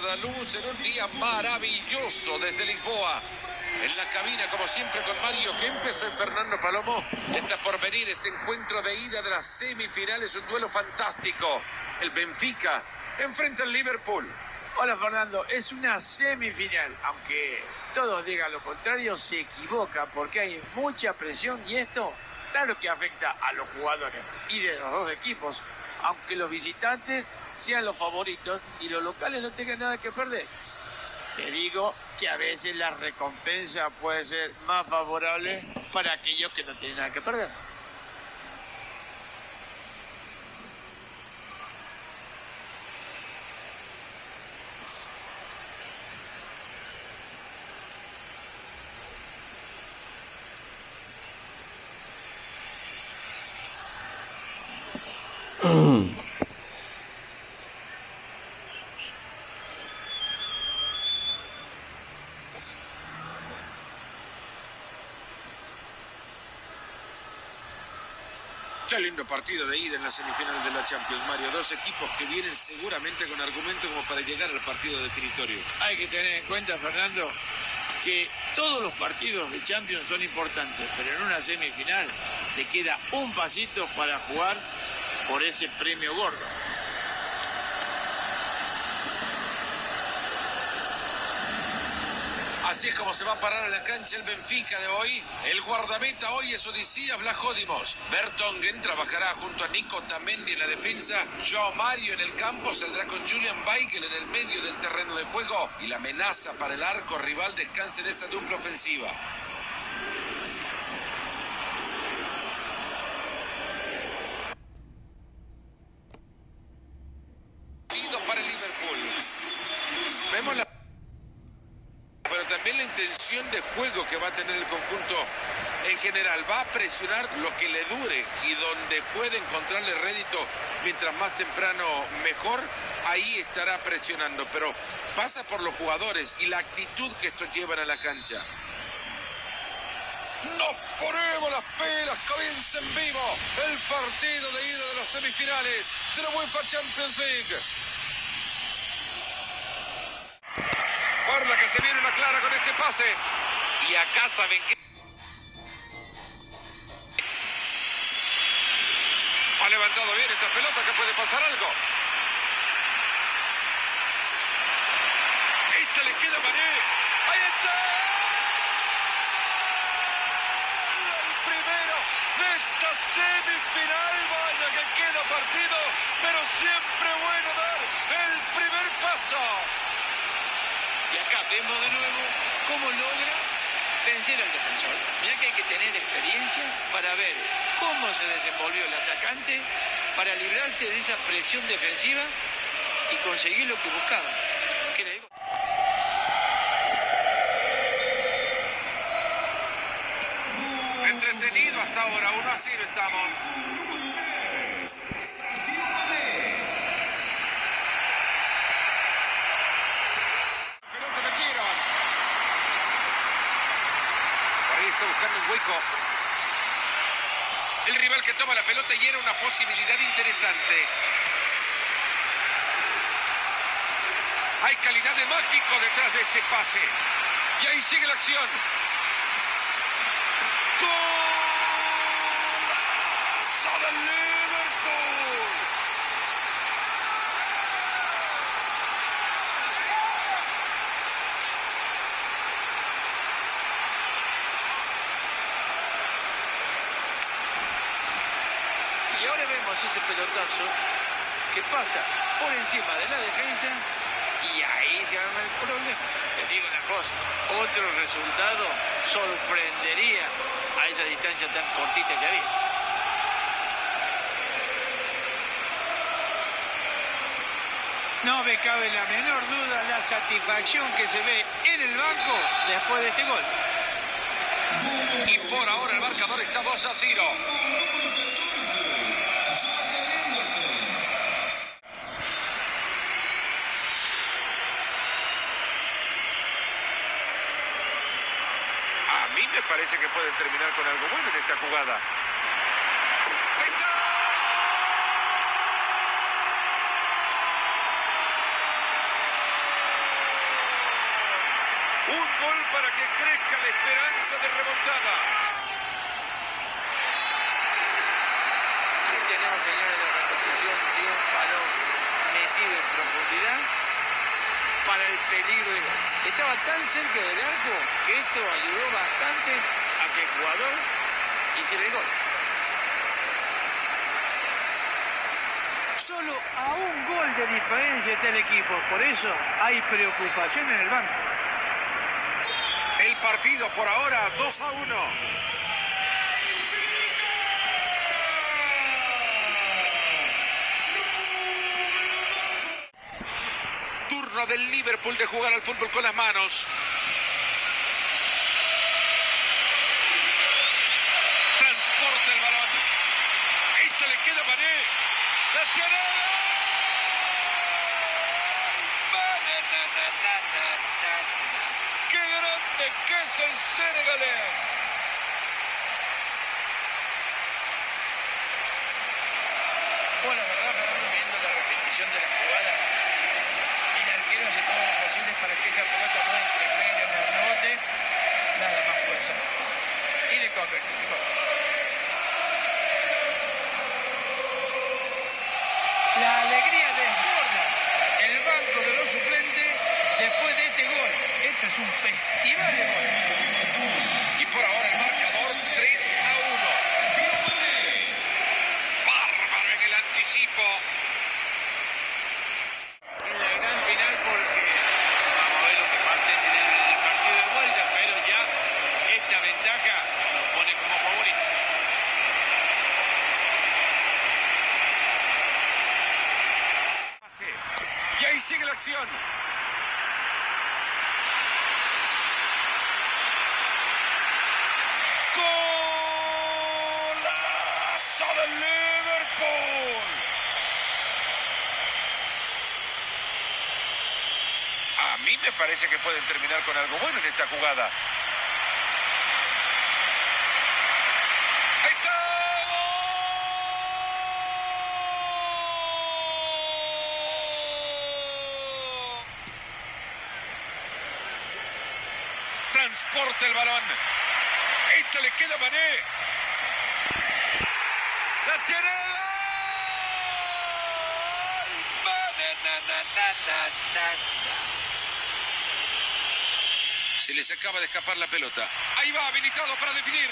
da luz en un día maravilloso desde Lisboa. En la cabina, como siempre, con Mario Kempes, soy Fernando Palomo. Está por venir este encuentro de ida de las semifinales, un duelo fantástico. El Benfica enfrenta al Liverpool. Hola Fernando, es una semifinal, aunque todos digan lo contrario, se equivoca porque hay mucha presión y esto, claro que afecta a los jugadores y de los dos equipos, aunque los visitantes sean los favoritos y los locales no tengan nada que perder. Te digo que a veces la recompensa puede ser más favorable para aquellos que no tienen nada que perder. Qué lindo partido de ida en las semifinales de la Champions, Mario. Dos equipos que vienen seguramente con argumentos como para llegar al partido definitorio. Hay que tener en cuenta, Fernando, que todos los partidos de Champions son importantes, pero en una semifinal te queda un pasito para jugar por ese premio gordo. Así es como se va a parar a la cancha el Benfica de hoy. El guardameta hoy es Odisías Blajódimos. Bertongen trabajará junto a Nico Tamendi en la defensa. Joao Mario en el campo saldrá con Julian Weigel en el medio del terreno de juego. Y la amenaza para el arco rival descansa en esa dupla ofensiva. Para el Liverpool. Vemos la intención de juego que va a tener el conjunto en general. Va a presionar lo que le dure y donde puede encontrarle rédito mientras más temprano mejor, ahí estará presionando. Pero pasa por los jugadores y la actitud que estos llevan a la cancha. Nos ponemos las pelas, comienza en vivo el partido de ida de las semifinales de la UEFA Champions League. Guarda que se viene una con este pase. Y acá saben que. Ha levantado bien esta pelota, que puede pasar algo. Esta le queda Mané. ¡Ahí está! El primero de esta semifinal. Vaya que queda partido, pero siempre bueno dar el primer paso. Vemos de nuevo cómo logra vencer al defensor. Mirá que hay que tener experiencia para ver cómo se desenvolvió el atacante para librarse de esa presión defensiva y conseguir lo que buscaba. Entretenido hasta ahora, uno así no estamos. Pelota metieron. Buscando un hueco. El rival que toma la pelota y era una posibilidad interesante. Hay calidad de mágico detrás de ese pase. Y ahí sigue la acción. ¡Golazo del Liverpool! Y ahora vemos ese pelotazo que pasa por encima de la defensa y ahí se arma el problema. Te digo una cosa, otro resultado sorprendería a esa distancia tan cortita que había. No me cabe la menor duda la satisfacción que se ve en el banco después de este gol. Y por ahora el marcador está 2 a 0. Me parece que pueden terminar con algo bueno en esta jugada. Un gol para que crezca la esperanza de remontada. Aquí tenemos, señores, la repetición de un balón metido en profundidad para el peligro de gol. Estaba tan cerca del arco que esto ayudó bastante a que el jugador hiciera el gol. Solo a un gol de diferencia está el equipo, por eso hay preocupación en el banco. El partido por ahora 2 a 1. Del Liverpool de jugar al fútbol con las manos. Transporta el balón. Esta le queda a Mané. La tiene. Mané. ¡Qué grande que es el senegalés! Bueno, la verdad, Fernando, viendo la repetición de la jugada, el arquero hace todo lo posible para que esa Nada más. Y le. La alegría desborda el banco de los suplentes después de este gol. Esto es un festival goles. Y por ahora el marcador 3 a 1. Bárbaro en el anticipo. en la gran final porque vamos a ver lo que pase en el partido de vuelta, pero ya esta ventaja lo pone como favorito. Y ahí sigue la acción. ¡Golazo del Liverpool! A mí me parece que pueden terminar con algo bueno en esta jugada. Transporta el balón. Esta le queda a Mané. La tiene. Mané. Se les acaba de escapar la pelota. Ahí va, habilitado para definir.